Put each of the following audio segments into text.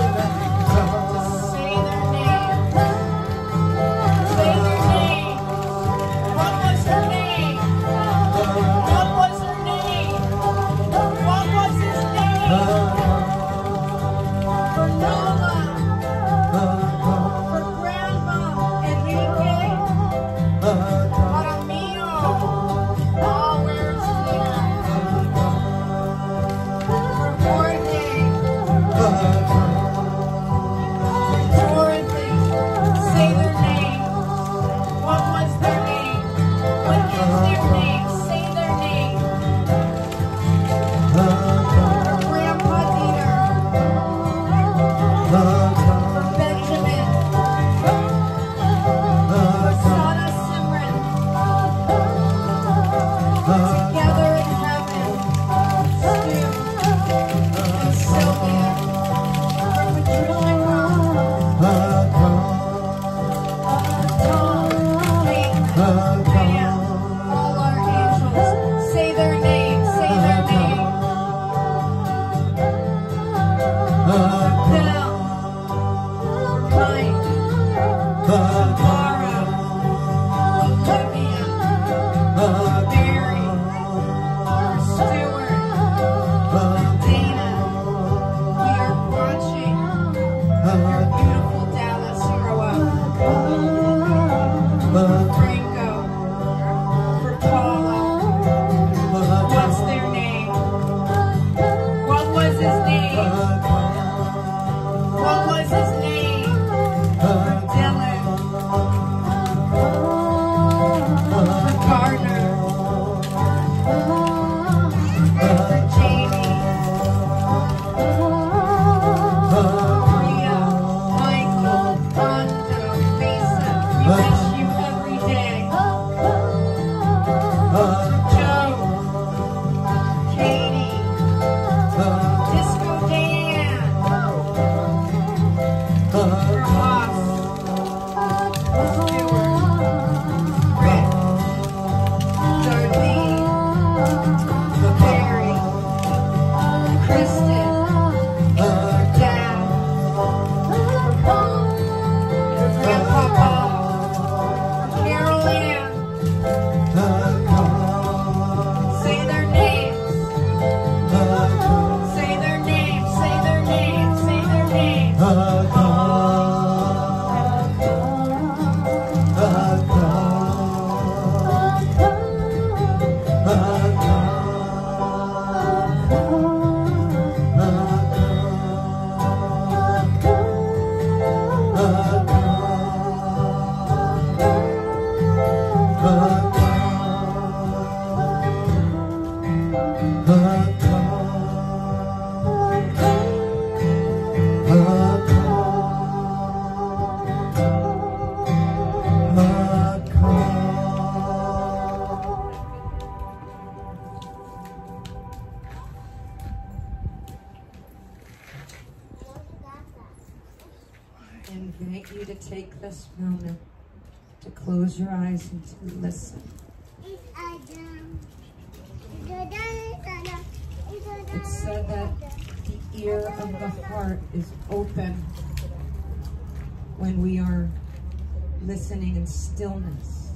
Oh, beautiful Dallas hero. Franco, Kristen. Invite you to take this moment to close your eyes and to listen. It's said that the ear of the heart is open when we are listening in stillness.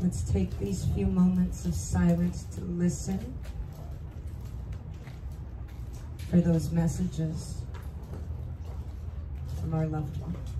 Let's take these few moments of silence to listen for those messages from our loved ones.